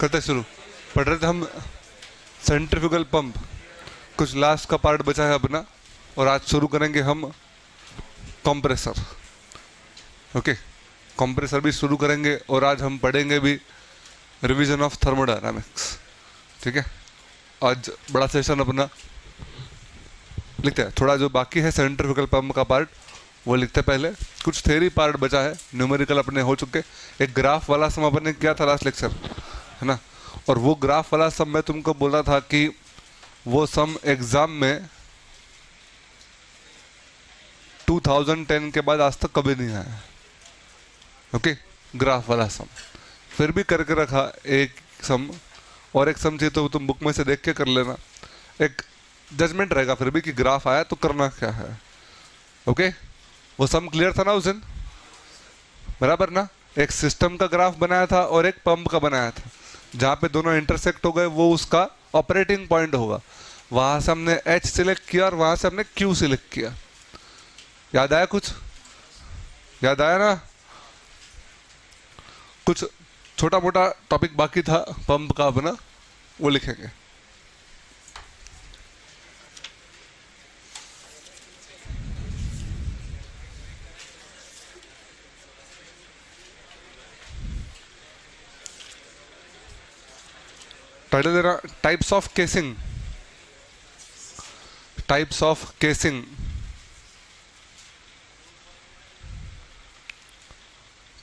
करते शुरू। पढ़ रहे थे हम सेंट्रीफ्यूगल पंप कुछ लास्ट का पार्ट बचा है अपना, और आज शुरू करेंगे हम कंप्रेसर ओके कंप्रेसर भी शुरू करेंगे, और आज हम पढ़ेंगे भी रिवीजन ऑफ़ थर्मोडायनामिक्स ठीक है? आज बड़ा सेशन अपना। लिखते हैं। थोड़ा जो बाकी है सेंट्रीफ्यूगल पंप का पार्ट वो लिखते पहले। कुछ थेरी पार्ट बचा है। न्यूमेरिकल अपने हो चुके। एक ग्राफ वाला सम अपने किया था लास्ट लेक्चर है ना? और वो ग्राफ वाला सम मैं तुमको बोला था कि वो सम एग्ज़ाम में 2010 के बाद आज तक कभी नहीं आया। ओके? ग्राफ वाला सम। फिर भी करके रखा एक सम। और एक सम चाहिए तो तुम बुक में से देख के कर लेना। एक जजमेंट रहेगा फिर भी कि ग्राफ आया तो करना क्या है। ओके? वो सम क्लियर था ना उस दिन? बराबर ना? एक सिस्टम का ग्राफ बनाया था और एक पंप का बनाया था। जहाँ पे दोनों इंटरसेक्ट हो गए, वो उसका ऑपरेटिंग पॉइंट होगा। वहाँ से हमने एच सिलेक्ट किया और वहाँ से हमने क्यू सिलेक्ट किया। याद आया कुछ? याद आया ना? कुछ छोटा मोटा टॉपिक बाकी था पंप का अपना, वो लिखेंगे। टाइटल दे रहा types of casing types of casing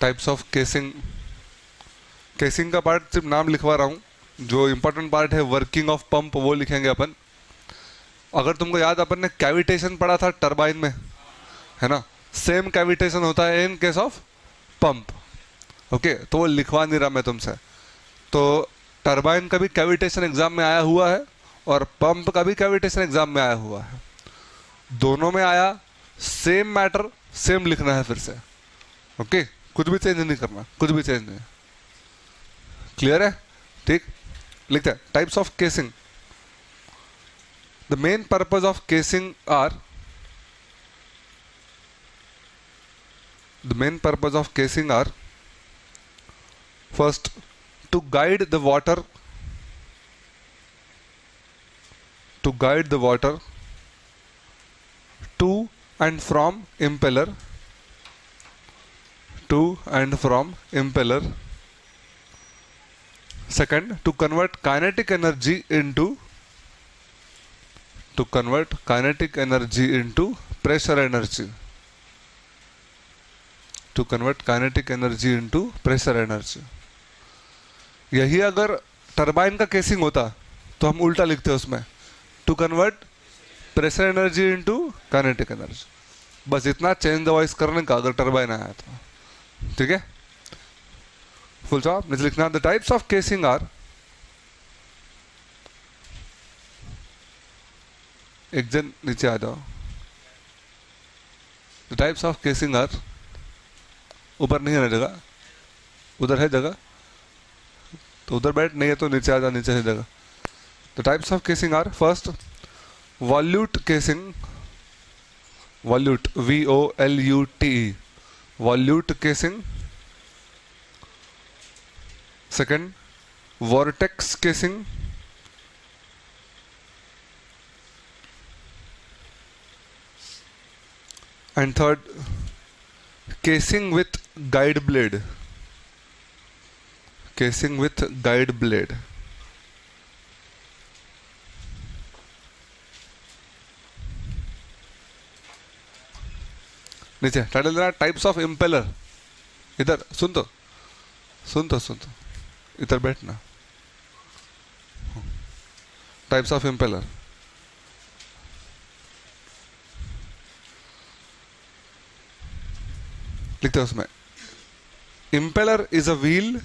types of casing casing का पार्ट सिर्फ़ नाम लिखवा रहा हूँ। जो इंपॉर्टेंट पार्ट है वर्किंग ऑफ़ पंप वो लिखेंगे अपन। अगर तुमको याद अपन ने कैविटेशन पढ़ा था टरबाइन में, है ना? सेम कैविटेशन होता है in case of pump okay तो वो लिखवा नहीं रहा मैं तुमसे। तो टरबाइन का भी कैविटेशन एग्ज़ाम में आया हुआ है और पंप का भी कैविटेशन एग्ज़ाम में आया हुआ है। दोनों में आया सेम मैटर सेम लिखना है फिर से। ओके कुछ भी चेंज नहीं करना, कुछ भी चेंज नहीं। क्लियर है? ठीक? लिखते हैं types of casing the main purpose of casing are the main purpose of casing are, first to guide the water to guide the water to and from impeller to and from impeller. Second to convert kinetic energy into to convert kinetic energy into pressure energy. To convert kinetic energy into pressure energy. यही अगर turbine का casing होता तो हम उल्टा लिखते उसमें to convert pressure energy into kinetic energy बस इतना चेंज द वॉइस करने का अगर टर्बाइन आया था ठीक है? फुल स्टॉप नीचे लिखना the types of casing are एक जन नीचे आ जाओ। The types of casing are ऊपर नहीं है ना जगह उधर है जगह। तो उधर बैठ, नहीं है तो नीचे आ जा, नीचे है जगह। The types of casing are first volute casing volute V O L U T volute casing second vortex casing and third casing with guide blade. Casing with guide blade. नीचे टाइटल देना टाइप्स ऑफ़ इम्पेलर इधर, सुन तो। सुन तो सुन तो। इधर बैठना। टाइप्स ऑफ़ इम्पेलर लिखते हैं उसमें। Impeller is a wheel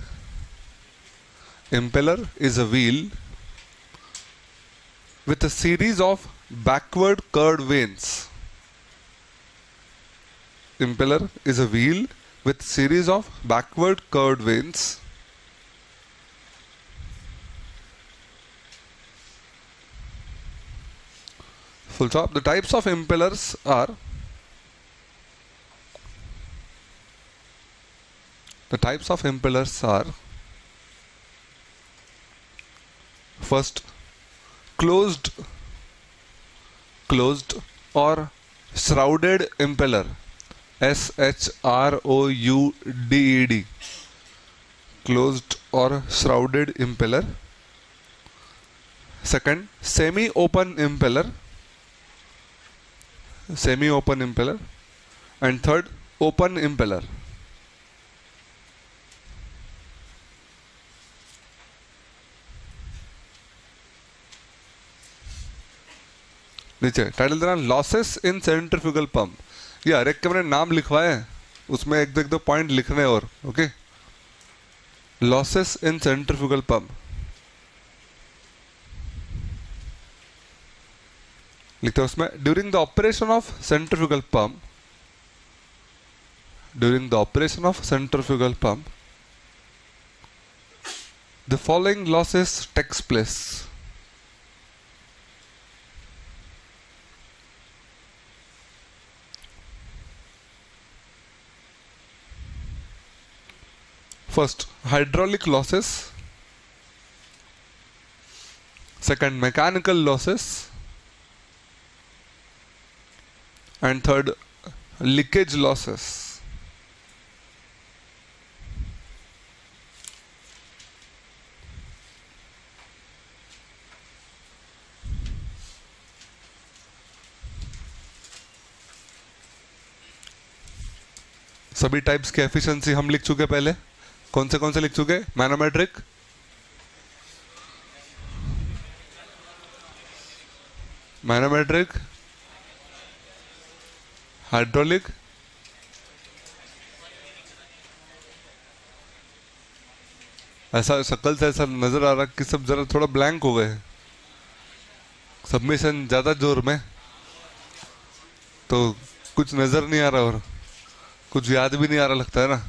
impeller is a wheel with a series of backward curved vanes impeller is a wheel with series of backward curved vanes full stop. The types of impellers are The types of impellers are first closed closed or shrouded impeller. S H R O U D E D. Closed or shrouded impeller. Second semi open impeller. Semi open impeller. And third open impeller. नीचे title देना losses in centrifugal pump ये हर एक के मैंने नाम लिखवाए उसमें एक दो एक दो पॉइंट लिखने और okay losses in centrifugal pump लिखते हैं उसमें during the operation of centrifugal pump during the operation of centrifugal pump the following losses takes place first hydraulic losses second mechanical losses and third leakage losses सभी types के efficiency हम लिख चुके पहले कौन से कौन से लिख चुके? मैनोमेट्रिक मैनोमेट्रिक हाइड्रोलिक ऐसा, शक्ल से ऐसा नज़र आ रहा कि सब जरा थोड़ा ब्लैंक हो गए सबमिशन ज़्यादा ज़ोर में। तो कुछ नज़र नहीं आ रहा और कुछ याद भी नहीं आ रहा लगता है ना?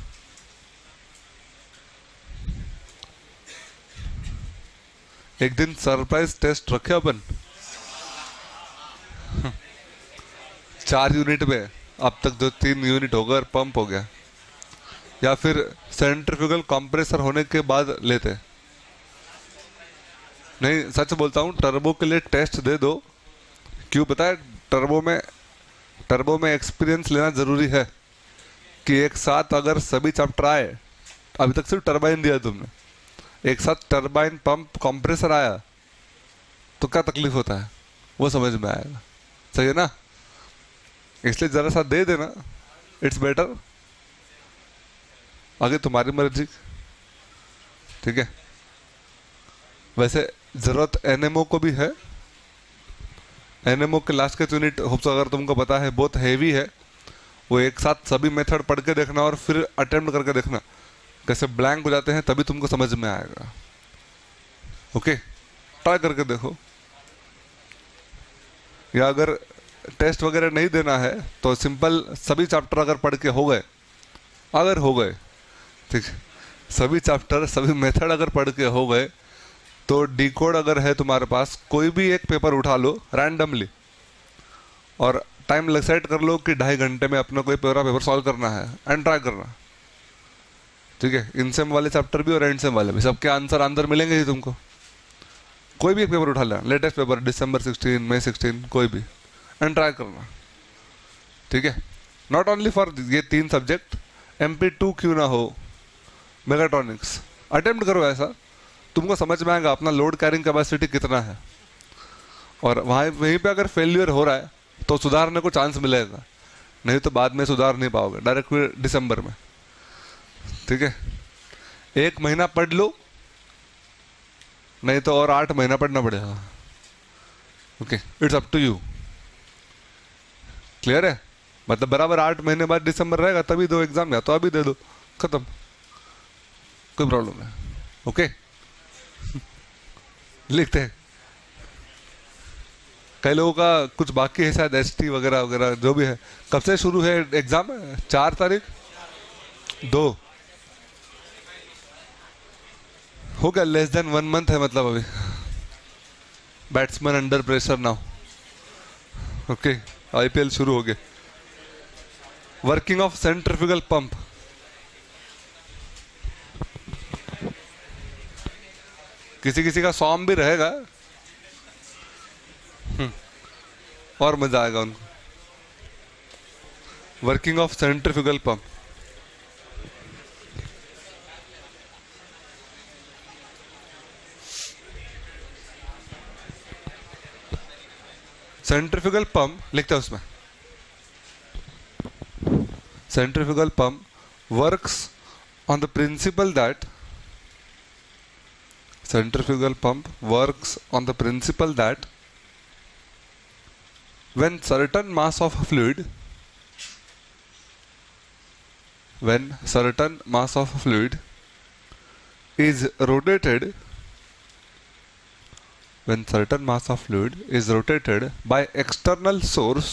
एक दिन सरप्राइज़ टेस्ट रखे अपन। चार यूनिट में, अब तक जो तीन यूनिट हो गए और पंप हो गया। या फिर सेंट्रीफ्यूगल कंप्रेसर होने के बाद लेते। नहीं, सच बोलता हूँ, टर्बो के लिए टेस्ट दे दो। क्यों पता है टर्बो में टर्बो में एक्सपीरियंस लेना ज़रूरी है। कि एक साथ अगर सभी चैप्टर आए, अभी तक सिर्फ़ टर्बाइन दिया तुमने। एक साथ टर्बाइन पंप कंप्रेसर आया तो क्या तकलीफ़ होता है? वो समझ में आएगा सही है ना? इसलिए ज़रा सा दे देना। इट्स बेटर आगे तुम्हारी मर्ज़ी। ठीक है? वैसे ज़रूरत एनएमओ को भी है। एनएमओ के लास्ट के यूनिट होप्स अगर तुमको पता है, बहुत हैवी है। वो एक साथ सभी मेथड पढ़ के देखना और फिर अटेम्प्ट करके देखना। कैसे ब्लैंक हो जाते हैं, तभी तुमको समझ में आएगा। ओके ट्राई करके देखो। या अगर टेस्ट वगैरह नहीं देना है तो सिंपल सभी चैप्टर अगर पढ़ के हो गए, अगर हो गए, ठीक, सभी चैप्टर सभी मेथड अगर पढ़ के हो गए तो डी अगर है तुम्हारे पास, कोई भी एक पेपर उठा लो रैंडमली और टाइम सेट कर लो कि ढाई घंटे में अपना कोई पूरा पेपर सॉल्व करना है एंड ट्राई करना। ठीक है? इनसेम वाले चैप्टर भी और एंड सेम वाले भी। सबके आंसर अंदर मिलेंगे ही तुमको। कोई भी एक पेपर उठा लेना लेटेस्ट पेपर दिसंबर 16 मई 16 कोई भी। एंड ट्राई करना। ठीक है? नॉट ओनली फॉर ये तीन सब्जेक्ट एम पी टू क्यों ना हो? मेगाट्रॉनिक्स अटेम्प्ट करो ऐसा। तुमको समझ में आएगा अपना लोड कैरिंग कैपेसिटी कितना है। और वहाँ, वहीं पे अगर फेलियर हो रहा है तो सुधारने को चांस मिलेगा। नहीं तो बाद में सुधार नहीं पाओगे। डायरेक्ट दिसंबर में। ठीक है? एक महीना पढ़ लो, नहीं तो और आठ महीना पढ़ना पड़ेगा। Okay it's up to you clear है? मतलब बराबर आठ महीने बाद दिसंबर रहेगा, तभी दो एग्ज़ाम या तो अभी दे दो। खत्म। कोई प्रॉब्लम नहीं। ओके लिखते हैं। कई लोगों का कुछ बाकी है, शायद एस टी वगैरह वगैरह, जो भी है। कब से शुरू है एग्ज़ाम चार तारीख? दो। हो गया लेस देन वन मंथ है मतलब अभी। Batsman under pressure now okay IPL शुरू हो गए वर्किंग ऑफ़ सेंट्रिफ्यूगल पंप किसी किसी का सॉम भी रहेगा। हम्म, और मज़ा आएगा उनको। Working of centrifugal pump centrifugal pump लिखते हैं उसमें। Centrifugal pump works on the principle that centrifugal pump works on the principle that when certain mass of fluid when certain mass of fluid is rotated when certain mass of fluid is rotated by external source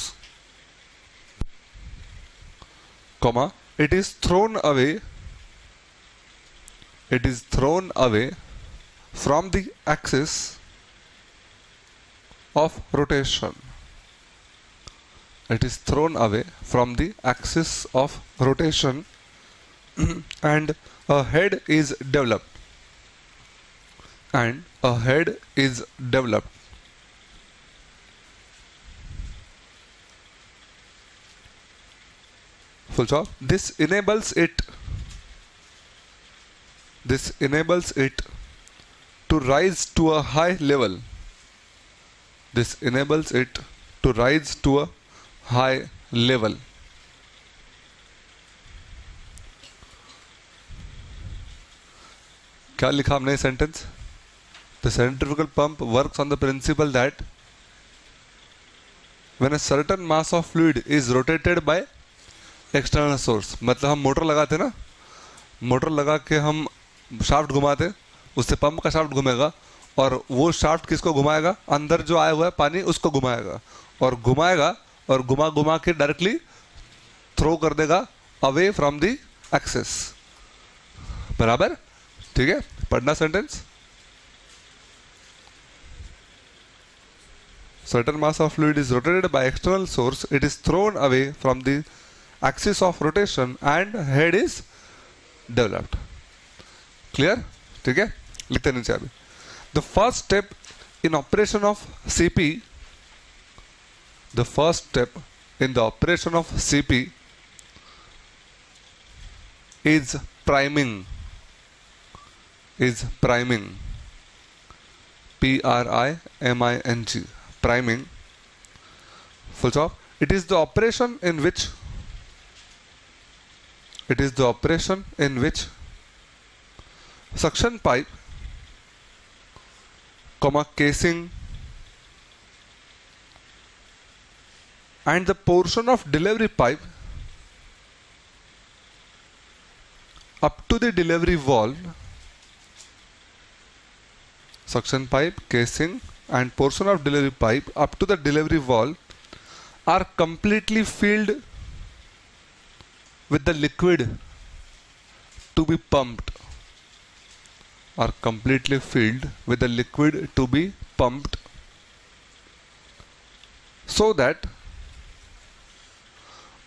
comma it is thrown away it is thrown away from the axis of rotation. It is thrown away from the axis of rotation and a head is developed and a head is developed full stop this enables it this enables it to rise to a high level this enables it to rise to a high level क्या लिखा हमने sentence the centrifugal pump works on the principle that when a certain mass of fluid is rotated by external source मतलब हम motor लगाते ना, motor लगा के हम शाफ्ट घुमाते उससे पंप का शाफ्ट घूमेगा और वो शाफ्ट किसको घुमाएगा? अंदर जो आया हुआ है पानी, उसको घुमाएगा और घुमाएगा और घुमा घुमा के डायरेक्टली थ्रो कर देगा अवे फ्रॉम दी एक्सेस बराबर? ठीक है? पढ़ना sentence certain mass of fluid is rotated by external source it is thrown away from the axis of rotation and head is developed clear ठीक है लिखते नीचे अभी the first step in operation of CP the first step in the operation of CP is priming is priming P R I M I N G priming. Full stop. It is the operation in which it is the operation in which suction pipe comma casing and the portion of delivery pipe up to the delivery valve suction pipe casing and portion of delivery pipe up to the delivery valve are completely filled with the liquid to be pumped. Are completely filled with the liquid to be pumped. So that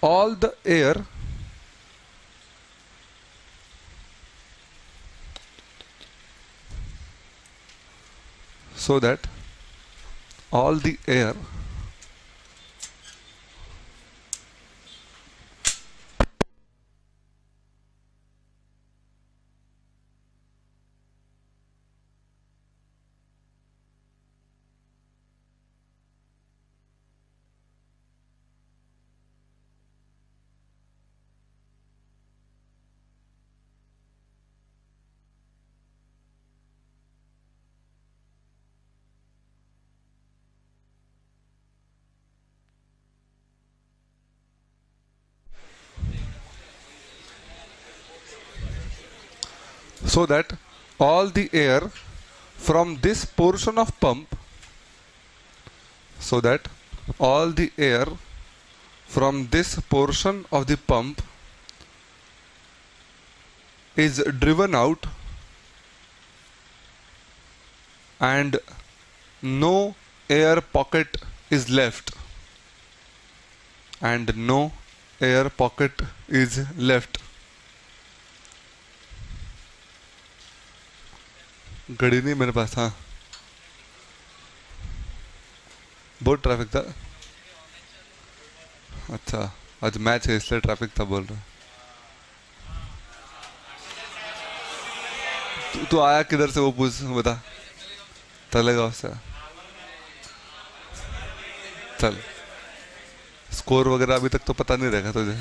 all the air so that all the air so that all the air from this portion of pump so that all the air from this portion of the pump is driven out and no air pocket is left. And no air pocket is left घड़ी नहीं मेरे पास हाँ। बहुत traffic था। अच्छा आज match है, इसलिए ट्रैफ़िक था बोल रहा तू तू आया किधर से वो पूछ, बता। तलेगांव से। चल। स्कोर वगैरह अभी तक तो पता नहीं रहेगा तुझे।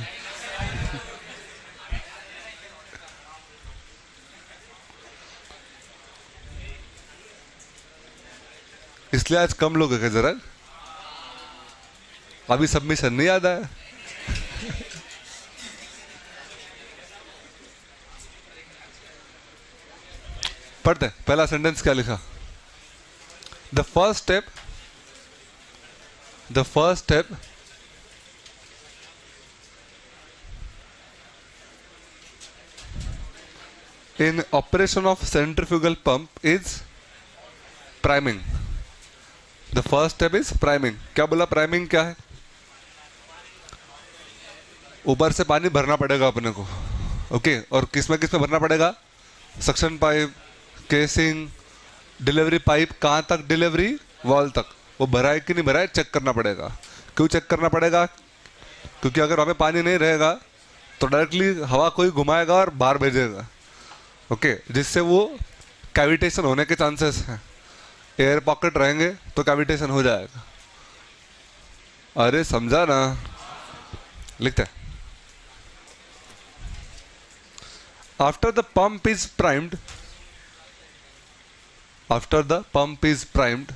इसलिए आज कम लोग है, जरा। अभी सबमिशन नहीं याद आया। पढ़ते पहला सेंटेंस क्या लिखा? The first step the first step in operation of centrifugal pump is priming. The first step is priming क्या बोला? प्राइमिंग क्या है? ऊपर से पानी भरना पड़ेगा अपने को। Okay okay? और किसमें किसमें भरना पड़ेगा? Suction pipe casing delivery pipe कहाँ तक? डिलीवरी वॉल तक। वो भरा है कि नहीं भरा है चेक करना पड़ेगा। क्यों चेक करना पड़ेगा? क्योंकि अगर वहाँ पे पानी नहीं रहेगा तो डायरेक्टली हवा कोई घुमाएगा और बाहर भेजेगा। ओके okay, जिससे वो कैविटेशन होने के चांसेस हैं। एयर पॉकेट रहेंगे तो कैविटेशन हो जाएगा। अरे समझा ना। लिखते after the pump is primed after the pump is primed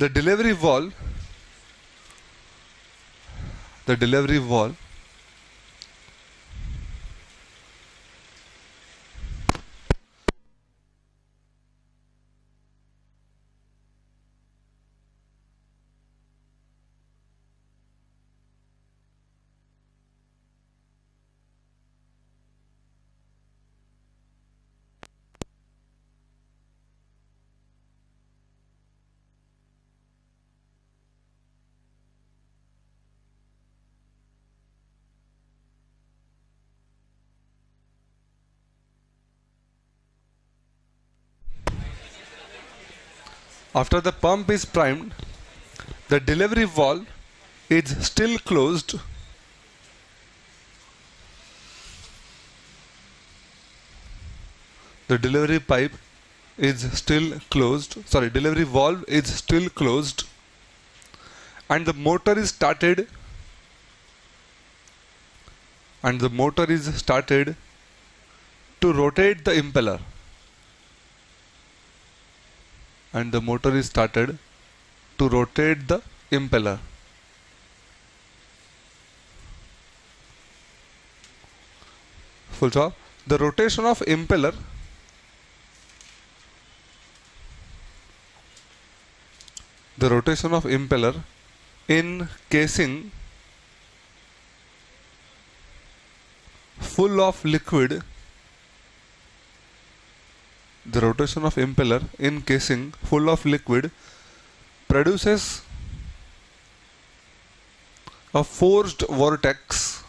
the delivery valve the delivery valve After the pump is primed, the delivery valve is still closed. The delivery pipe is still closed. Sorry, delivery valve is still closed. And the motor is started. And the motor is started to rotate the impeller. And the motor is started to rotate the impeller. Full stop. The rotation of impeller the rotation of impeller in casing full of liquid the rotation of impeller in casing full of liquid produces a forced vortex.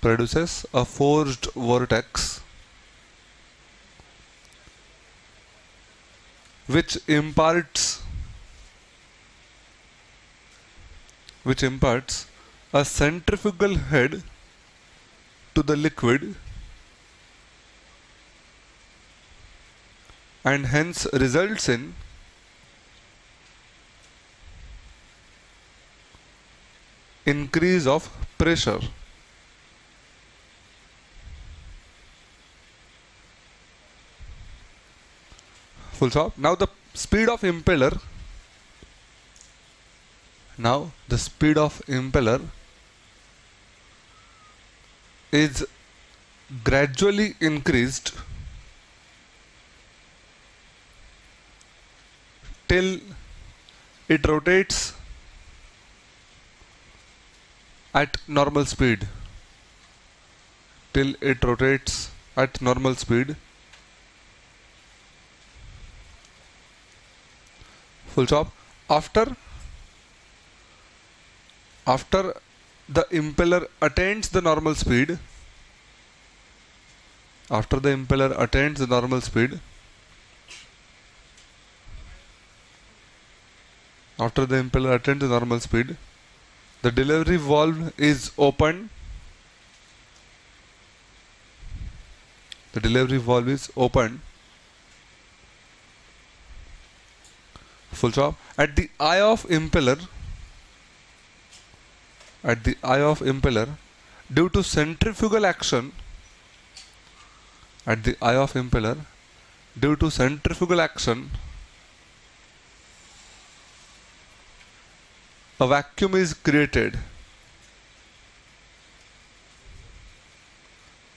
Produces a forced vortex which imparts which imparts a centrifugal head to the liquid and hence results in increase of pressure. Full stop. Now the speed of impeller. Now the speed of impeller is gradually increased till it rotates at normal speed. Till it rotates at normal speed. Full stop. After after the impeller attains the normal speed after the impeller attains the normal speed after the impeller attains the normal speed the delivery valve is opened the delivery valve is opened full stop. At the eye of impeller at the eye of impeller due to centrifugal action at the eye of impeller due to centrifugal action a vacuum is created.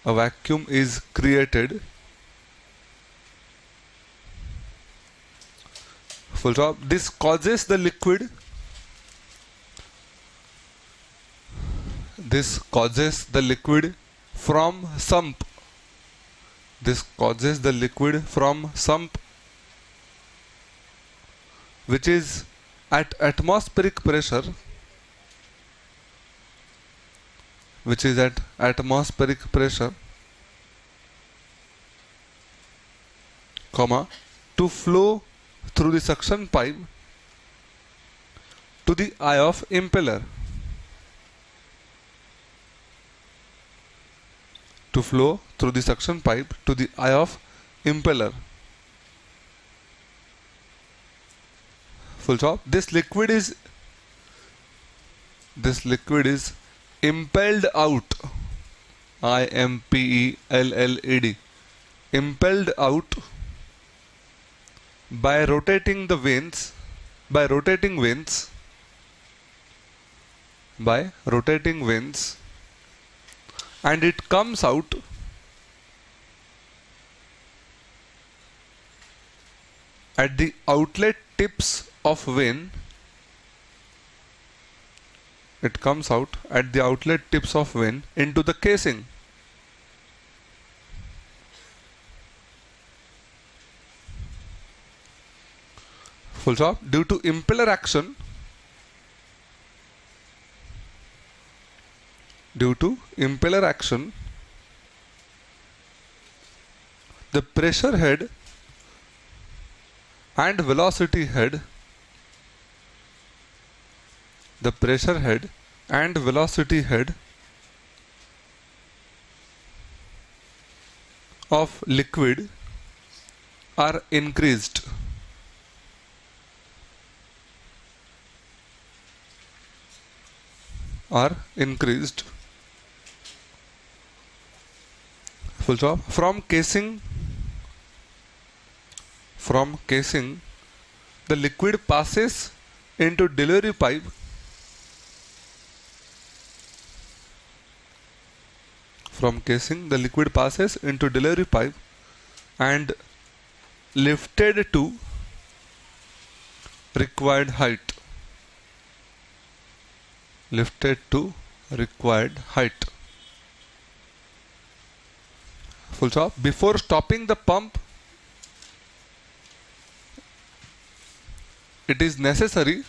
A vacuum is created. Full stop. This causes the liquid. This causes the liquid from sump. This causes the liquid from sump which is at atmospheric pressure which is at atmospheric pressure comma to flow through the suction pipe to the eye of impeller. To flow through the suction pipe to the eye of impeller full stop. This liquid is this liquid is impelled out. I m p e l l e d. Impelled out by rotating the vanes by rotating vanes by rotating vanes and it comes out at the outlet tips of vane it comes out at the outlet tips of vane into the casing. Full stop. Due to impeller action due to impeller action the pressure head and velocity head the pressure head and velocity head of liquid are increased. Are increased. Full stop. From casing from casing the liquid passes into delivery pipe from casing the liquid passes into delivery pipe and lifted to required height. Lifted to required height. Full stop. Before stopping the pump it is necessary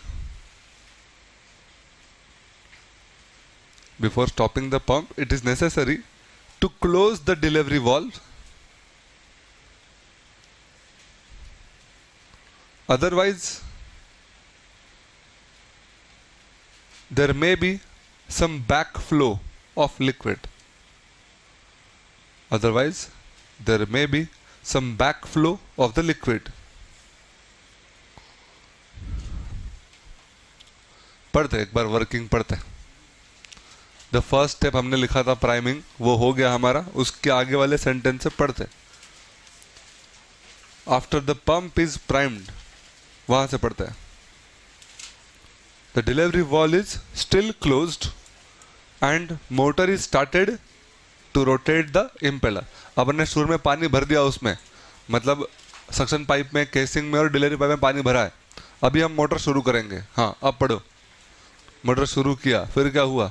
before stopping the pump it is necessary to close the delivery valve otherwise there may be some backflow of liquid otherwise there may be some backflow of the liquid पढ़ते एक बार working पढ़ते the first step हमने लिखा था priming वो हो गया हमारा, उसके आगे वाले सेंटेंस से पढ़ते। After the pump is primed वहाँ से पढ़ते हैं। The delivery valve is still closed and motor is started to rotate the impeller अब हमने शुरू में पानी भर दिया उसमें मतलब सक्शन पाइप में केसिंग में और डिलीवरी पाइप में पानी भरा है। अभी हम मोटर शुरू करेंगे। हाँ अब पढ़ो। मोटर शुरू किया, फिर क्या हुआ?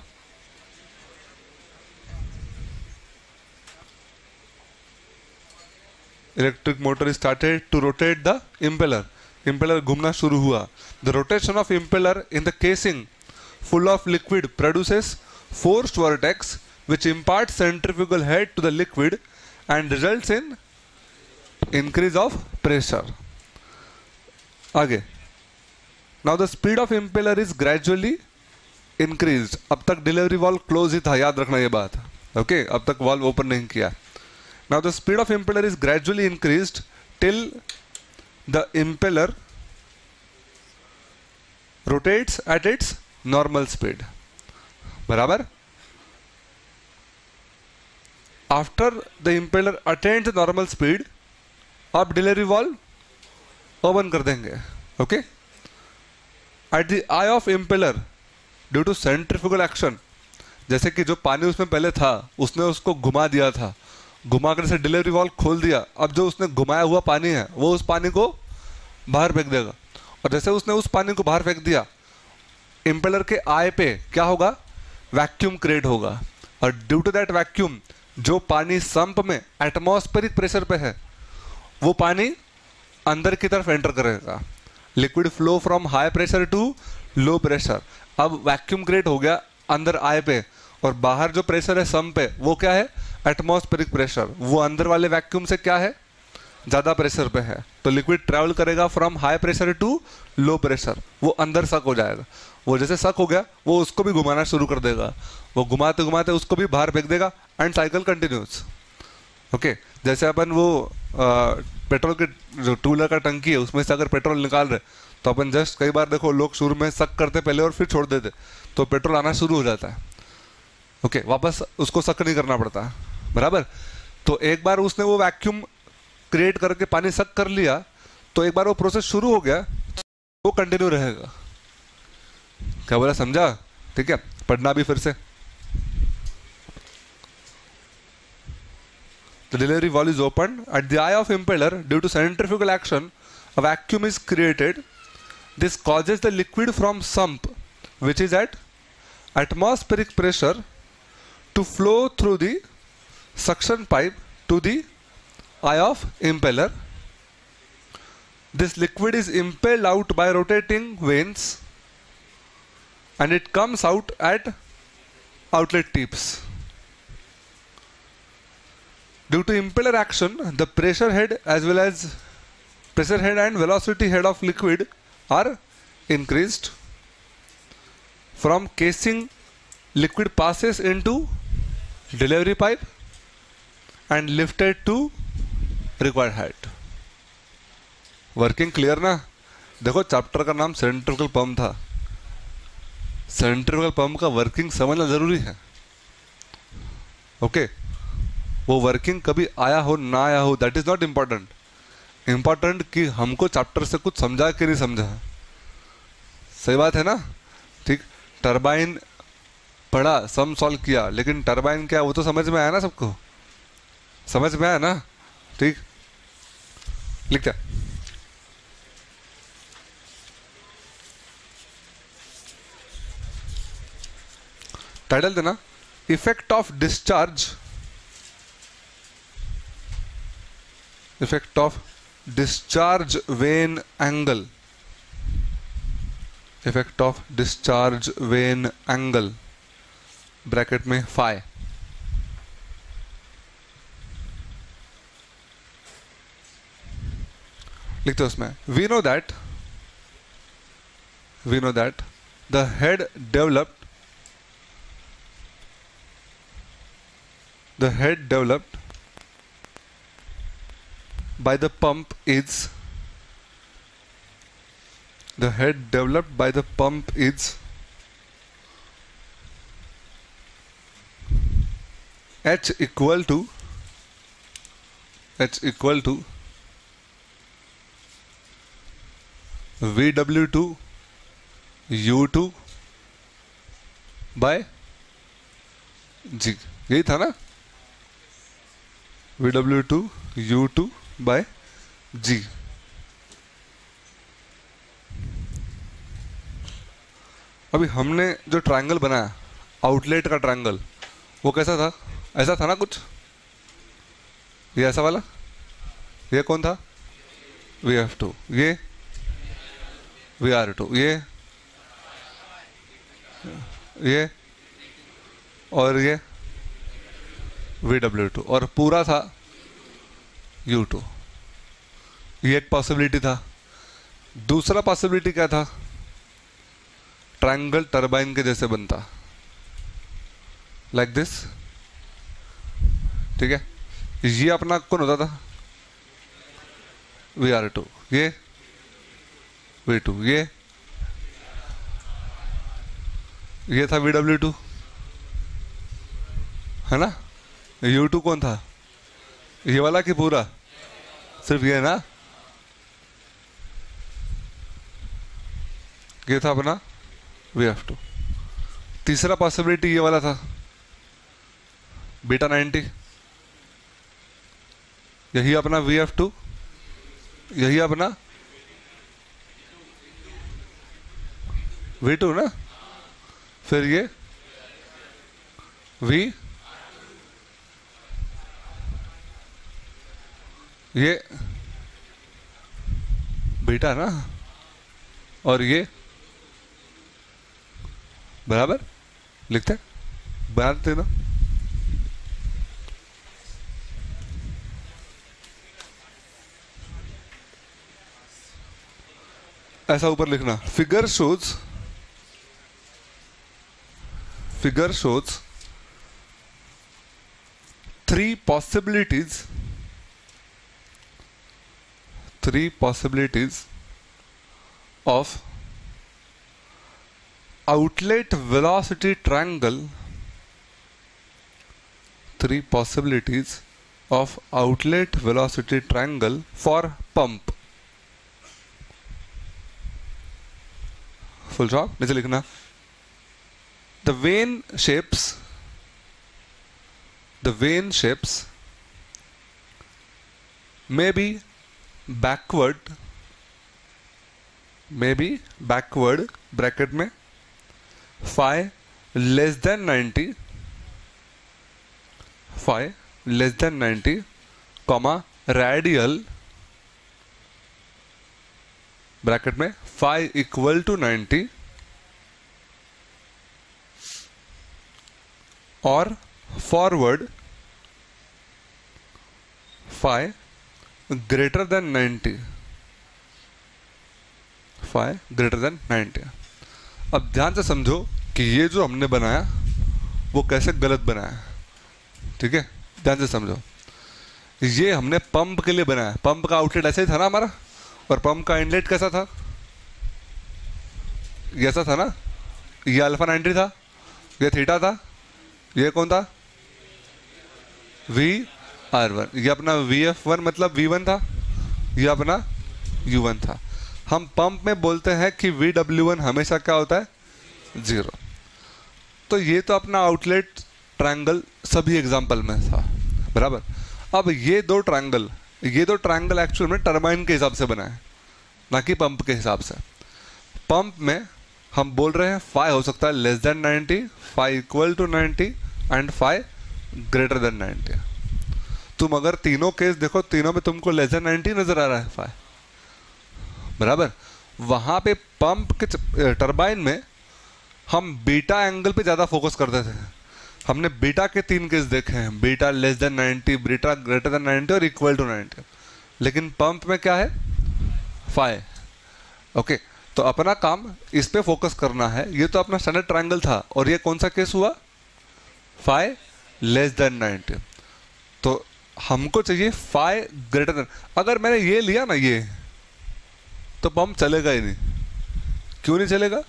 Electric motor started to rotate the impeller impeller घूमना शुरू हुआ। The rotation of impeller in the casing full of liquid produces force vortex which impart centrifugal head to the liquid and result in increase of pressure आगे। Now the speed of impeller is gradually increase अब तक delivery valve close ही था, याद रखना यह बात। Okay okay? अब तक वॉल्व ओपन नहीं किया। है now, the speed of impeller is gradually increased till the impeller rotates at its normal speed बराबर after the impeller attend normal speed आप डिलीवरी वॉल्व ओपन कर देंगे okay at the eye of impeller due to centrifugal action जैसे कि जो पानी उसमें पहले था, उसने उसको घुमा दिया था घुमा कर से डिलीवरी वॉल खोल दिया। अब जो उसने घुमाया हुआ पानी है, वो उस पानी को बाहर फेंक देगा। और जैसे उसने उस पानी को बाहर फेंक दिया इम्पेलर के आय पे क्या होगा? वैक्यूम क्रिएट होगा। और ड्यू टू दैट वैक्यूम जो पानी संप में एटमॉस्फेरिक प्रेशर पे है, वो पानी अंदर की तरफ़ एंटर करेगा। Liquid flow from high pressure to low pressure अब वैक्यूम क्रिएट हो गया अंदर आय पे। और बाहर जो प्रेशर है सम पे, वो क्या है? एटमॉस्फेरिक प्रेशर वो अंदर वाले वैक्यूम से क्या है? ज़्यादा प्रेशर पे है। तो लिक्विड ट्रेवल करेगा from high pressure to low pressure वो अंदर सक हो जाएगा। वो जैसे सक हो गया वो उसको भी घुमाना शुरू कर देगा। वो घुमाते घुमाते उसको भी बाहर फेंक देगा एंड साइकिल कंटिन्यूस ओके जैसे अपन वो आ, पेट्रोल के जो टू व्हीलर का टंकी है उसमें से अगर पेट्रोल निकाल रहे तो अपन जस्ट कई बार देखो लोग शुरू में सक करते पहले और फिर छोड़ देते। तो पेट्रोल आना शुरू हो जाता है। ओके वापस उसको सक नहीं करना पड़ता। बराबर तो एक बार उसने वो वैक्यूम क्रिएट करके पानी सक कर लिया तो एक बार वो प्रोसेस शुरू हो गया वो कंटिन्यू रहेगा क्या बोला समझा ठीक है पढ़ना भी फिर से The delivery valve is opened at the eye of impeller due to centrifugal action. A vacuum is created. This causes the liquid from sump, which is at atmospheric pressure, to flow through the suction pipe to the eye of impeller. This liquid is impelled out by rotating vanes and it comes out at outlet tips. Due to impeller action, the pressure head as well as pressure head and velocity head of liquid are increased. From casing, liquid passes into delivery pipe and lifted to required height. Working clear ना देखो chapter का नाम सेंट्रिकल pump था सेंट्रिकल pump का working समझना ज़रूरी है okay वो वर्किंग कभी आया हो ना आया हो that is not important important कि हमको चैप्टर से कुछ समझा कि नहीं समझा सही बात है ना ठीक टरबाइन पढ़ा सम सॉल्व किया, लेकिन टरबाइन क्या वो तो समझ में आया ना सबको? समझ में आया ना? ठीक? लिखते टाइटल देना। Effect of discharge effect of discharge vane angle effect of discharge vane angle bracket में phi लिखते उसमें we know that we know that the head developed the head developed by the pump is the head developed by the pump is h equal to h equal to Vw2 u2 by G, यही था ना? V W two U two by G. अभी हमने जो triangle बनाया outlet का triangle वो कैसा था? ऐसा था ना कुछ? ये ऐसा वाला? ये कौन था? वी एफ़ टू ये वी आर टू ये? ये? और ये? वी डब्ल्यू टू और पूरा था यू टू ये एक पॉसिबिलिटी था. दूसरा पॉसिबिलिटी क्या था? ट्रायंगल टरबाइन के जैसे बनता. लाइक like दिस ठीक है? ये अपना कौन होता था? वी आर टू ये? वी टू ये? ये था वी डब्ल्यू टू है ना? यू टू कौन था? ये वाला कि पूरा? सिर्फ़ ये ना? ये था अपना वी एफ़ टू तीसरा पॉसिबिलिटी ये वाला था। बीटा नाइन्टी यही अपना वी एफ़ टू यही अपना वी टू ना? फिर ये? वी ये? बीटा ना? और ये? बराबर? लिखते बना देते ना? ऐसा ऊपर लिखना। Figure shows figure shows three possibilities three possibilities of outlet velocity triangle three possibilities of outlet velocity triangle for pump full stop नीचे लिखना the vein shapes the vein shapes may be backward may be backward bracket में phi less than 90 phi less than 90 comma radial bracket में phi equal to 90 और forward five greater than 90 five greater than 90 अब ध्यान से समझो कि ये जो हमने बनाया, वो कैसे गलत बनाया ठीक है? ध्यान से समझो। ये हमने पंप के लिए बनाया। पंप का आउटलेट ऐसा ही था ना हमारा? और पंप का इनलेट कैसा था? ऐसा था ना? ये अल्फ़ा नाइन्टी था? ये थीटा था? ये कौन था? वी आर वन ये अपना वी एफ़ वन मतलब वी वन था? ये अपना यू वन था। हम पंप में बोलते हैं कि वी डब्ल्यू वन हमेशा क्या होता है? ज़ीरो तो ये तो अपना आउटलेट ट्रायंगल सभी एग्ज़ाम्पल में था। बराबर? अब ये दो ट्रायंगल ये दो ट्रायंगल एक्चुअल में टर्बाइन के हिसाब से बना है, ना कि पंप के हिसाब से। पंप में हम बोल रहे हैं फाइव हो सकता है less than 90 five equal to 90 and five greater than 90 तुम अगर तीनों केस देखो, तीनों में तुमको लेस देन 90 नज़र आ रहा है फाइव बराबर? वहाँ पे पंप के टरबाइन में हम बीटा एंगल पे ज़्यादा फोकस करते थे। हमने बीटा के तीन केस देखे हैं। Beta less than 90 beta greater than 90 और इक्वल टू 90 लेकिन पंप में क्या है? फाइव ओके तो अपना काम इस पे फोकस करना है। ये तो अपना स्टैंडर्ड ट्रायंगल था। और ये कौन सा केस हुआ? फाइव लेस देन नाइनटी तो हमको चाहिए फाइव ग्रेटर देन अगर मैंने ये लिया ना ये तो पंप चलेगा ही नहीं। क्यों नहीं चलेगा?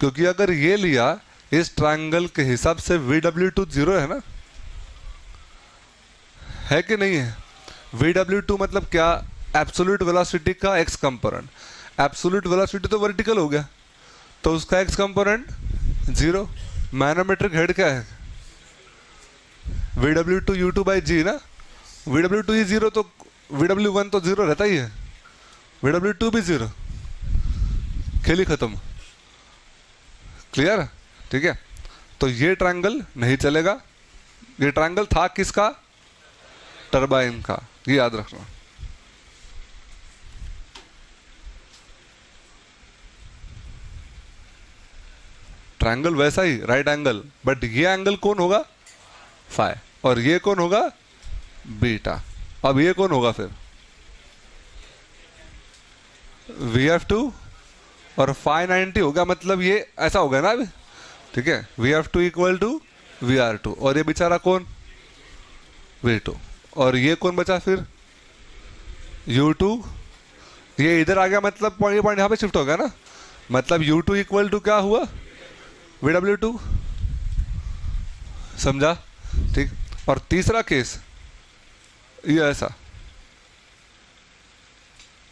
क्योंकि अगर ये लिया, इस ट्रायंगल के हिसाब से वी डब्ल्यू टू ज़ीरो है ना? है कि नहीं है? वी डब्ल्यू टू मतलब क्या? एब्सोल्यूट वेलोसिटी का एक्स कंपोनेंट एब्सोल्यूट वेलोसिटी तो वर्टिकल हो गया। तो उसका X component zero manometric head क्या है? V W two U two by G ना? वी डब्ल्यू टू ही ज़ीरो तो वी डब्ल्यू वन तो ज़ीरो रहता ही है। वी डब्ल्यू टू भी ज़ीरो खेली खत्म। क्लियर ठीक है? तो ये ट्रायंगल नहीं चलेगा। ये ट्रायंगल था किसका? टर्बाइन का। ये याद रखना। ट्रायंगल वैसा ही राइट एंगल बट ये एंगल कौन होगा? फाइव और ये कौन होगा? बीटा अब ये कौन होगा फिर? वी एफ़ टू और फाइव नाइनटी होगा मतलब ये ऐसा होगा ना अभी ठीक है? V F two equal to V R two और ये बेचारा कौन? वी टू और ये कौन बचा फिर? यू टू ये इधर आ गया मतलब पॉइंट यहाँ पे शिफ्ट हो गया ना? मतलब यू टू इक्वल टू क्या हुआ? वी डब्ल्यू टू समझा? ठीक। और तीसरा केस? ये ऐसा।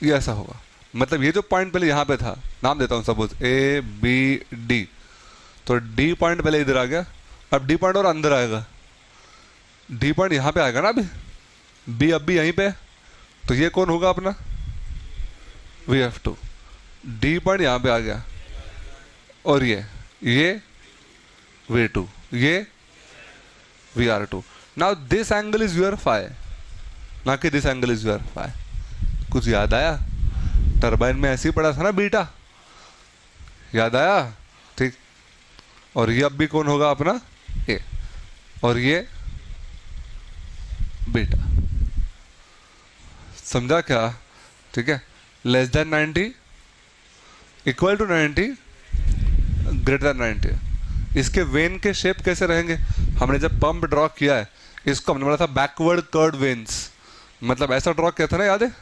ये ऐसा होगा। मतलब ये जो पॉइंट पहले यहाँ पे था, नाम देता हूँ सपोज़ ए बी डी तो डी पॉइंट पहले इधर आ गया। अब डी पॉइंट और अंदर आएगा। डी पॉइंट यहाँ पे आएगा ना अभी? बी अब भी यहीं पे तो ये कौन होगा अपना? V F two D point यहाँ पे आ गया। और ये। ये वी टू ये V R two now this angle is your phi ना कि this angle is your phi कुछ याद आया? टरबाइन में ऐसे ही पड़ा था ना बीटा याद आया? ठीक. और ये अब भी कौन होगा अपना? ए और ये बीटा समझा क्या? ठीक है. Less than ninety equal to ninety greater than ninety इसके वेन के शेप कैसे रहेंगे? हमने जब पंप ड्रॉ किया है, इसको हमने बोला था बैकवर्ड कर्ड वेन्स मतलब ऐसा ड्रॉ किया था ना, याद है?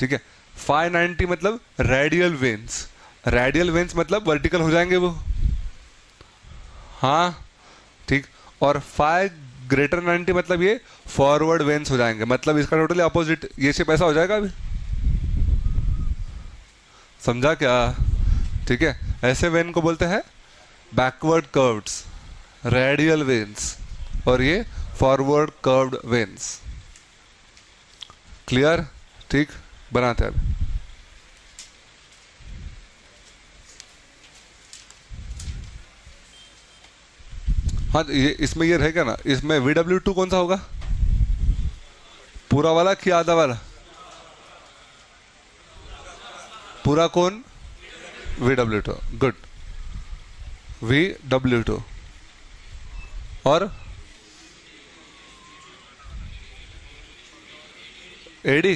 ठीक है? 590 मतलब रेडियल वेन्स रेडियल वेन्स मतलब वर्टिकल हो जाएँगे वो. हाँ? ठीक? और फाइव ग्रेटर 90 मतलब ये फॉरवर्ड वेन्स हो जाएँगे. मतलब इसका टोटली अपोजिट ये शेप ऐसा हो जाएगा अभी? समझा क्या? ठीक है? ऐसे वेन को बोलते हैं बैकवर्ड कर्व्स रेडियल वेन्स और ये फॉरवर्ड कर्व्ड वेन्स क्लियर ठीक? बनाते हैं हाँ ये इसमें ये रहेगा ना, इसमें वी डब्ल्यू टू कौन सा होगा? पूरा वाला कि आधा वाला? पूरा कौन? V W two good V W two और एडी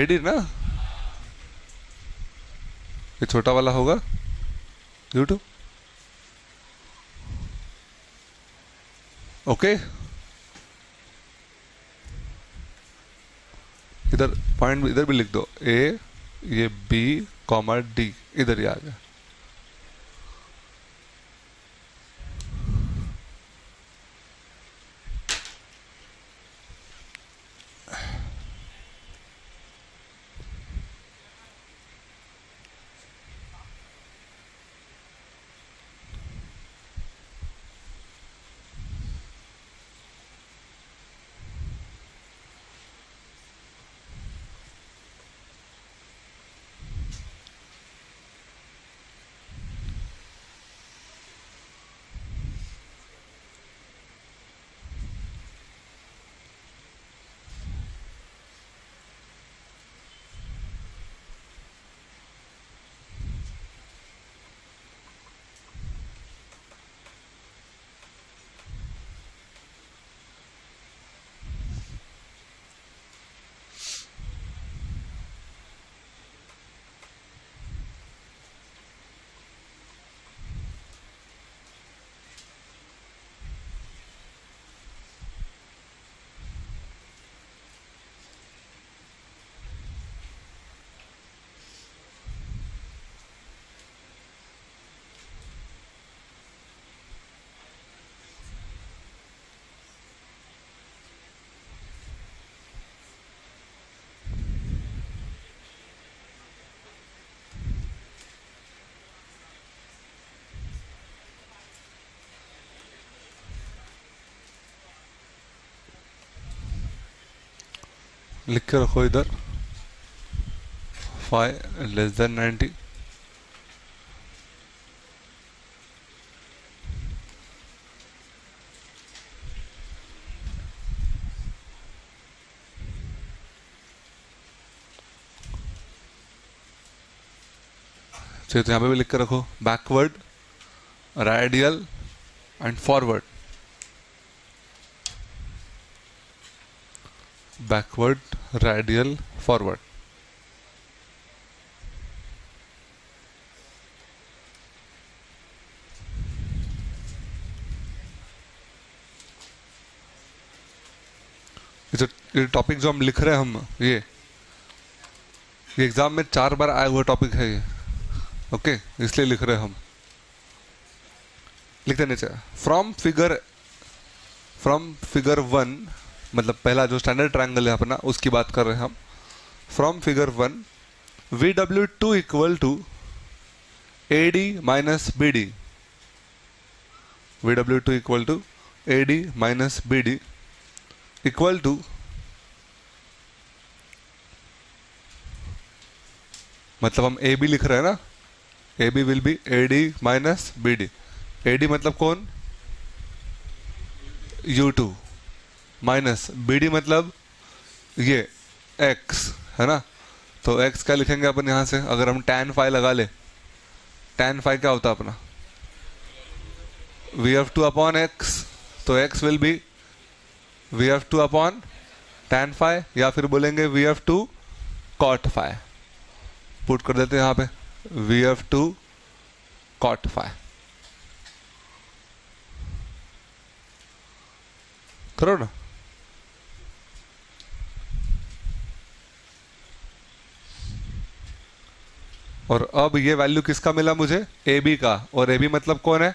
एडी ना? ये छोटा वाला होगा। यूट्यूब ओके इधर पॉइंट इधर भी लिख दो। ए ये बी कॉमा डी इधर ही आ गया। लिख के रखो इधर। फाइव लेस देन नाइन्टी तो यहाँ पे भी लिख कर रखो। Backward radial and forward backward radial forward ये टॉपिक जो हम लिख रहे हैं हम, ये ये एग्ज़ाम में चार बार आया हुआ टॉपिक है ये। ओके इसलिए लिख रहे हैं हम। लिखते नीचे। From figure from figure one मतलब पहला जो स्टैंडर्ड ट्रायंगल है अपना, उसकी बात कर रहे हैं हम। From figure one V W two equal to A D minus B D V W two equal to A D minus B D equal to मतलब हम ए बी लिख रहे हैं ना? A B will be A D minus B D A D मतलब कौन? U two minus B D मतलब ये एक्स है ना? तो एक्स क्या लिखेंगे अपन यहाँ से? अगर हम टैन फाइव लगा ले टैन फाइव क्या होता अपना? V F two upon X तो X will be V F two upon tan phi या फिर बोलेंगे V F two cot phi put कर देते हैं यहाँ पे V F two cot phi करो ना? और अब ये वैल्यू किसका मिला मुझे? ए बी का। और ए बी मतलब कौन है?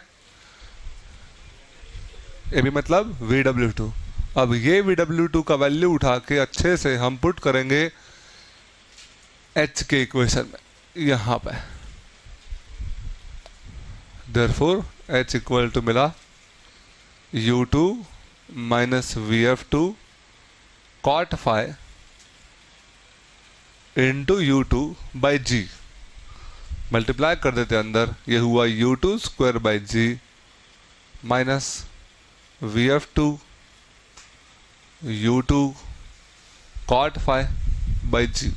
ए बी मतलब वी डब्ल्यू टू अब ये वी डब्ल्यू टू का वैल्यू उठा के अच्छे से हम पुट करेंगे एच के इक्वेशन में। यहाँ पे। देयरफॉर एच इक्वल टू मिला U two minus V F two cot phi into U two by G multiply कर देते अंदर, ये हुआ U two square by G minus V F two U two cot phi by G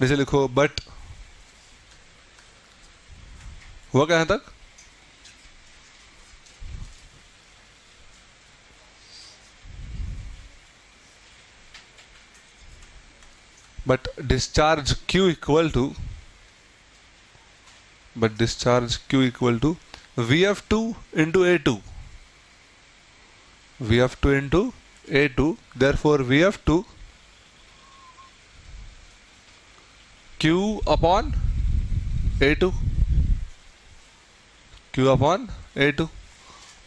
नीचे लिखो but हुआ क्या यहाँ तक? But discharge q equal to but discharge q equal to vf2 into a2 vf2 into a2 therefore vf2 q upon a2 q upon a2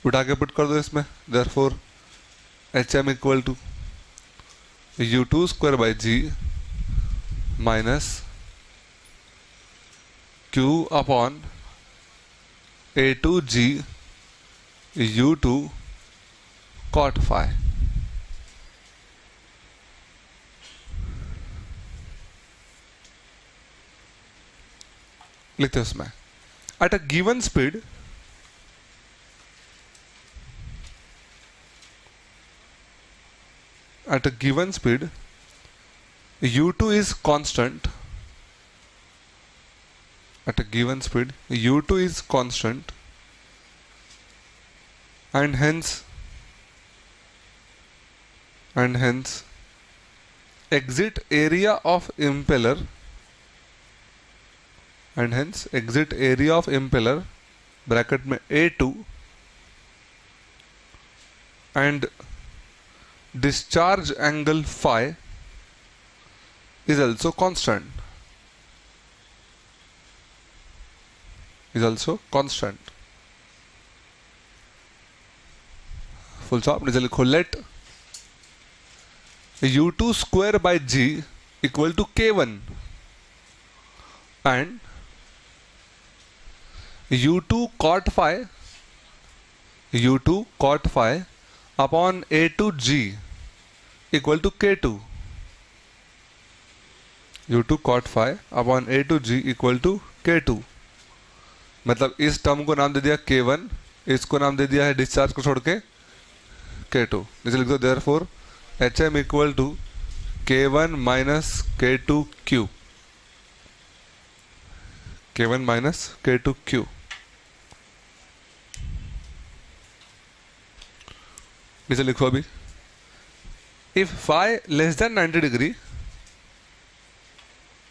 उठा के put कर दो इसमें therefore hm equal to u2 minus q upon A two G U two cot phi. लिखते उसमें। At a given speed at a given speed u2 is constant at a given speed. U2 is constant and hence and hence exit area of impeller and hence exit area of impeller bracket में a2 and discharge angle phi is also constant. Is also constant. Full stop. Is let. U2 square by g equal to k1 and u2 cot phi u2 cot phi upon a2 g equal to k2 u2 cot phi upon a2g equal to k2 मतलब इस term को नाम दे दिया के one इसको नाम दे दिया है डिस्चार्ज को छोड़ के के टू नीचे लिख दो therefore H M equal to K one minus K two Q K one minus K two Q नीचे लिखो अभी. If phi less than 90 degree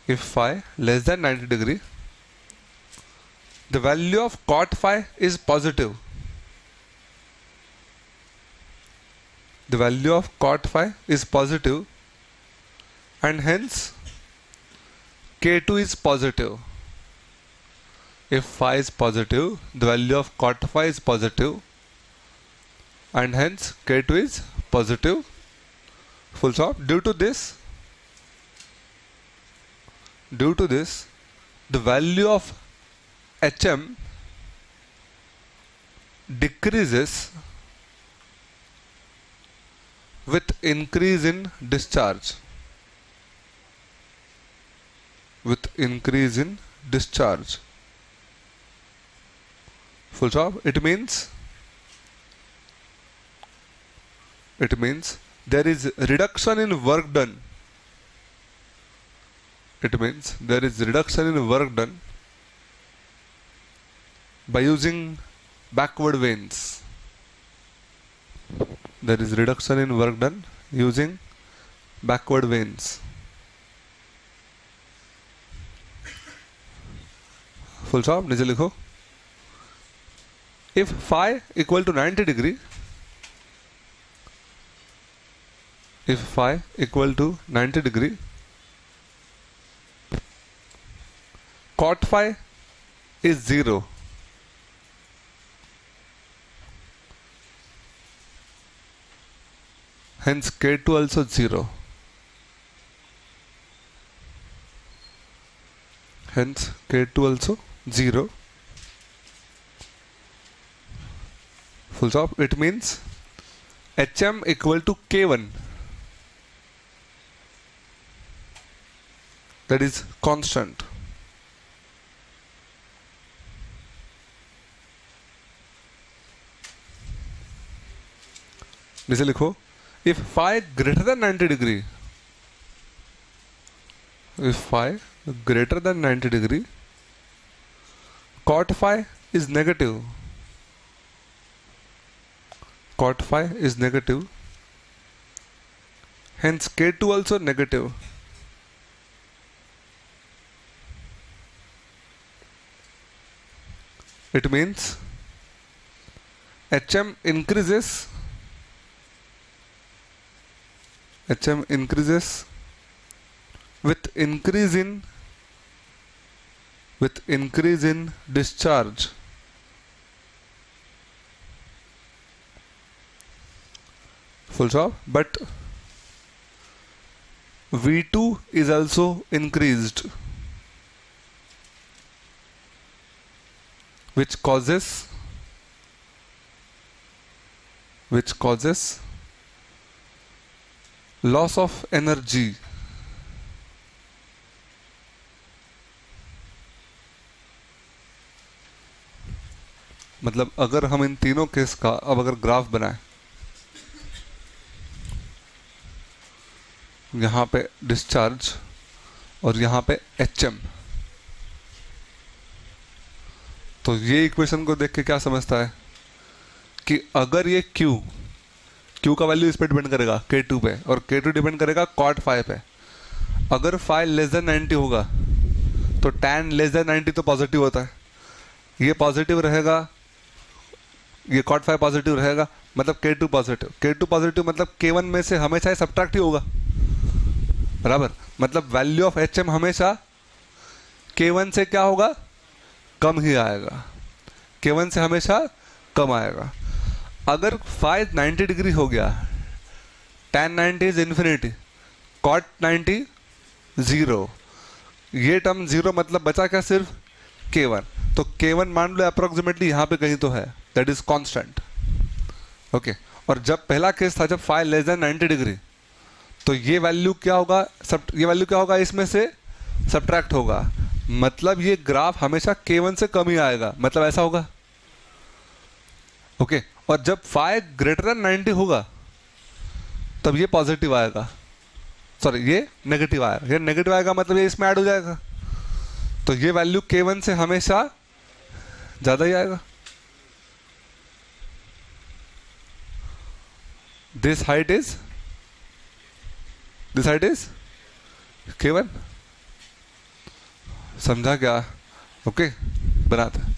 if phi less than 90 degree the value of cot phi is positive. The value of cot phi is positive and hence k2 is positive. If phi is positive the value of cot phi is positive and hence k2 is positive. Full stop. Due to this due to this the value of HM decreases with increase in discharge. With increase in discharge. Full stop. It means it means there is reduction in work done it means there is reduction in work done by using backward vanes there is reduction in work done using backward vanes full stop नीचे लिखो if phi equal to 90 degree if phi equal to 90 degree cot phi is 0 hence k2 also 0 hence k2 also 0 full stop. It means hm equal to k1 that is constant जैसे लिखो if phi greater than 90 degree if phi greater than 90 degree cot phi is negative cot phi is negative hence K two also negative it means H M increases HM increases with increase in with increase in discharge. Full stop. But V2 is also increased which causes which causes loss of energy मतलब अगर हम इन तीनों case का अब अगर graph बनाए, यहाँ पे डिस्चार्ज और यहाँ पे एच एम तो ये इक्वेशन को देख के क्या समझता है कि अगर ये क्यू क्यू का वैल्यू इस पर डिपेंड करेगा के टू पे, और के टू डिपेंड करेगा कॉट फाइव पे। अगर फाइव लेस देन नाइन्टी होगा तो टेन लेस देन नाइन्टी तो पॉजिटिव होता है। ये पॉजिटिव रहेगा, ये कॉट फाइव पॉजिटिव रहेगा मतलब K two positive K two positive मतलब के वन में से हमेशा सब्ट्रैक्ट ही होगा। बराबर? मतलब वैल्यू ऑफ़ एच एम हमेशा के वन से क्या होगा? कम ही आएगा। के वन से हमेशा कम आएगा। अगर फाइव नाइन्टी डिग्री हो गया tan ninety is infinity cot ninety zero ये टर्म ज़ीरो मतलब बचा क्या सिर्फ़? के वन तो के वन मान लो अप्रोक्सीमेटली यहाँ पे कहीं तो है. दैट इज़ कॉन्स्टेंट ओके और जब पहला केस था, जब phi less than ninety degree तो ये वैल्यू क्या होगा? सब ये वैल्यू क्या होगा इसमें से? सब्ट्रैक्ट होगा. मतलब ये ग्राफ हमेशा के वन से कम ही आएगा. मतलब ऐसा होगा? ओके और जब फाइव ग्रेटर देन नाइन्टी होगा, तब ये पॉजिटिव आएगा। सॉरी, ये नेगेटिव आएगा। ये नेगेटिव आएगा मतलब ये इसमें ऐड हो जाएगा। तो ये वैल्यू के वन से हमेशा ज़्यादा ही आएगा। This height is this height is K one समझा क्या? ओके बनाते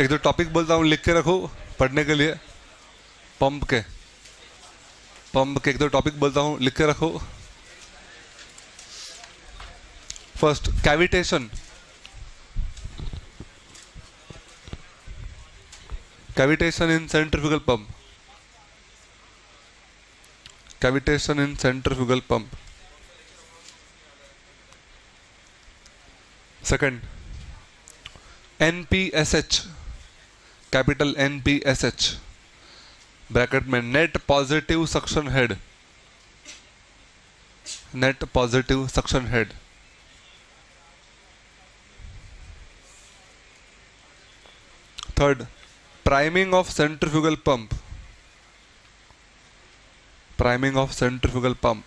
एक दो टॉपिक बोलता हूँ, लिख के रखो पढ़ने के लिए। पंप के। पंप के एक दो टॉपिक बोलता हूँ, लिख के रखो। First cavitation cavitation in centrifugal pump cavitation in centrifugal pump second NPSH capital N P S H bracket में net positive suction head net positive suction head third priming of centrifugal pump priming of centrifugal pump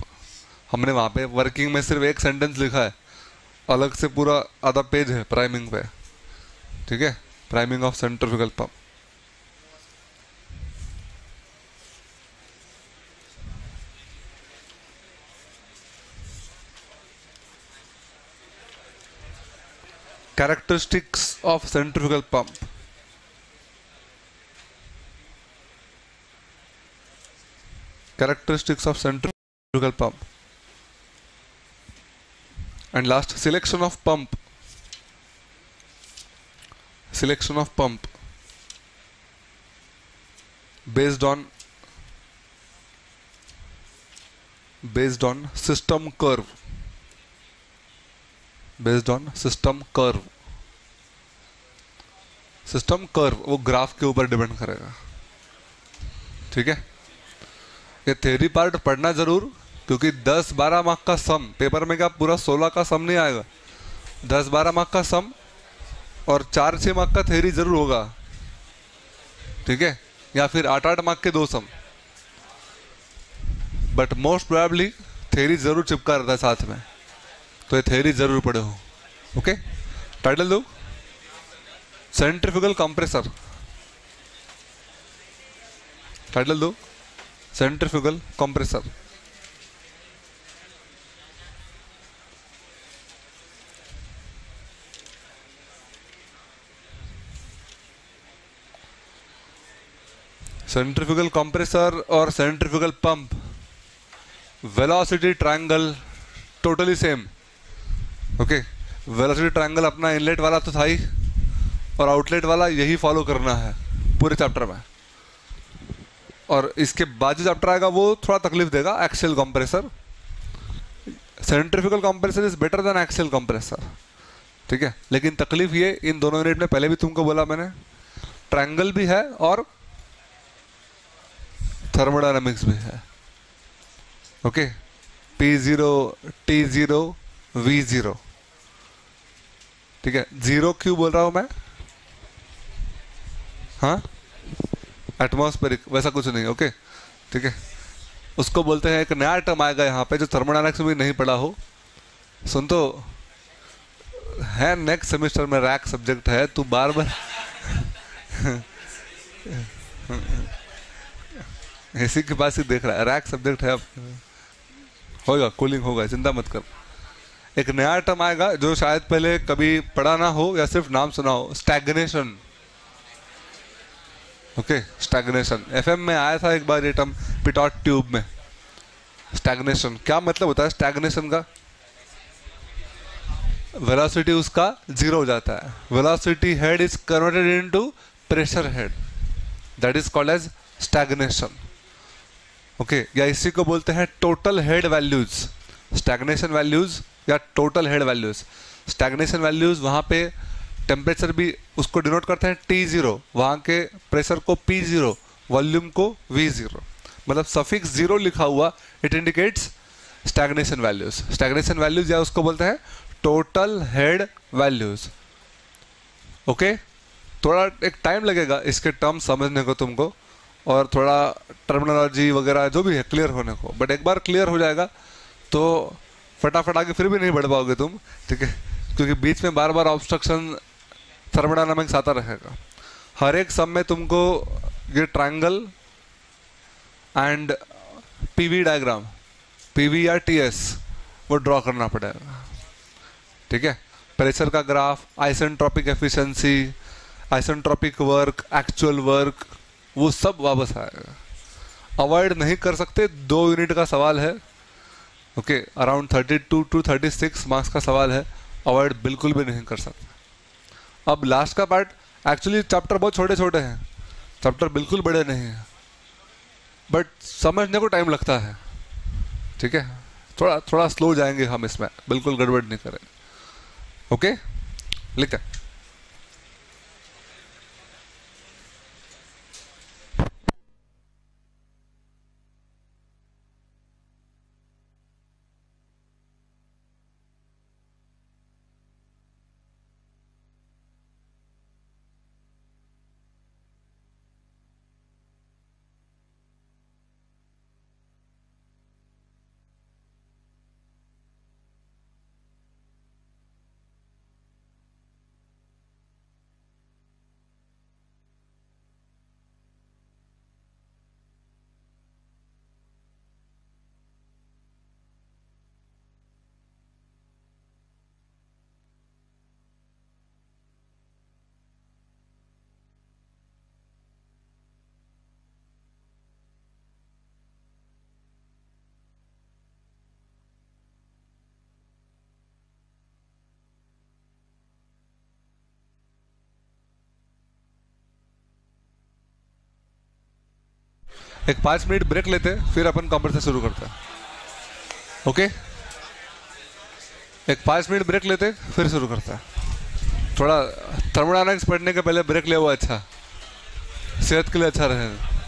हमने वहाँ पे working में सिर्फ़ एक sentence लिखा है। अलग से पूरा आधा पेज है प्राइमिंग पे। ठीक है? priming of centrifugal pump. Characteristics of centrifugal pump. Characteristics of centrifugal pump. And last, selection of pump selection of pump based on based on system curve, based on system curve. System curve वो graph के ऊपर depend करेगा। ठीक है? ये theory part पढ़ना ज़रूर, क्योंकि 10-12 मार्क का सम पेपर में क्या पूरा 16 का सम नहीं आएगा? 10-12 मार्क का सम और चार छः मार्क का थेरी ज़रूर होगा। ठीक है? या फिर आठ आठ मार्क के दो सम। बट मोस्ट प्रोबेबली थेरी ज़रूर चिपका रहता है साथ में। तो ये थेरी ज़रूर पढ़े हो। ओके टाइटल दो। सेंट्रिफ्यूगल कंप्रेसर टाइटल दो। सेंट्रिफ्यूगल कंप्रेसर सेंट्रिफ्यूगल कंप्रेसर और centrifugal pump velocity triangle totally same okay velocity triangle अपना इनलेट वाला तो था ही, और आउटलेट वाला यही फॉलो करना है, पूरे चैप्टर में। और इसके बाद जो चैप्टर आएगा, वो थोड़ा तकलीफ़ देगा axial compressor centrifugal compressor is better than axial compressor ठीक है? लेकिन तकलीफ़ ये, इन दोनों यूनिट में पहले भी तुमको बोला मैंने ट्रायंगल भी है और थर्मोडायनामिक्स भी है। Okay? P zero T zero V zero ठीक है? ज़ीरो क्यों बोल रहा हूँ मैं? हाँ? एटमॉस्फेरिक वैसा कुछ नहीं, ओके? ठीक है? उसको बोलते हैं एक नया टर्म आएगा यहाँ पे जो थर्मोडायनामिक्स में नहीं पढ़ा हो। सुन तो। है नेक्स्ट सेमेस्टर में रैक सब्जेक्ट है, तू बार बार इसी के पास ही देख रहा है। रैक सब्जेक्ट है अब। होगा कूलिंग होगा चिंता मत कर। एक नया टर्म आएगा जो शायद पहले कभी पढ़ा ना हो या सिर्फ़ नाम सुना हो स्टैग्नेशन ओके स्टैग्नेशन एफएम में आया था एक बार ये टर्म पिटॉट ट्यूब में। स्टैग्नेशन क्या मतलब होता है स्टैग्नेशन का? वेलोसिटी उसका ज़ीरो हो जाता है। Velocity head is converted into pressure head that is called as stagnation okay, या इसी को बोलते हैं total head values stagnation values या total head values stagnation values वहाँ पे टेम्परेचर भी उसको डिनोट करते हैं टी ज़ीरो वहाँ के प्रेशर को पी ज़ीरो वॉल्यूम को वी ज़ीरो मतलब सफिक्स ज़ीरो लिखा हुआ it indicates stagnation values stagnation values या उसको बोलते हैं टोटल हेड वैल्यूज़ ओके? थोड़ा एक टाइम लगेगा इसके टर्म समझने को तुमको. और थोड़ा टर्मिनोलॉजी वगैरह जो भी है क्लियर होने को। बट एक बार क्लियर हो जाएगा तो फटाफट आगे फिर भी नहीं बढ़ पाओगे तुम, ठीक है? क्योंकि बीच में बार बार ऑब्स्ट्रक्शन थर्मोडायनामिक्स आता रहेगा। हर एक सब में तुमको ये triangle and PV diagram PV या टीएस वो ड्रॉ करना पड़ेगा। ठीक है? प्रेशर का graph isentropic efficiency isentropic work actual work वो सब वापस आएगा अवॉइड नहीं कर सकते, दो यूनिट का सवाल है। Okay around thirty two to thirty six marks का सवाल है। अवॉइड बिल्कुल भी नहीं कर सकते। अब लास्ट का पार्ट एक्चुअली चैप्टर बहुत छोटे छोटे हैं। चैप्टर बिल्कुल बड़े नहीं हैं। बट समझने को टाइम लगता है। ठीक है? थोड़ा थोड़ा स्लो जाएँगे हम इसमें। बिल्कुल गड़बड़ नहीं करें ओके लिखा एक पाँच मिनट ब्रेक लेते, फिर अपन कॉम्प्रेसर शुरू करते ओके एक पाँच मिनट ब्रेक लेते, फिर शुरू करते थोड़ा थर्मोडायनामिक्स पढ़ने के पहले ब्रेक ले हुआ अच्छा। सेहत के लिए अच्छा रहेगा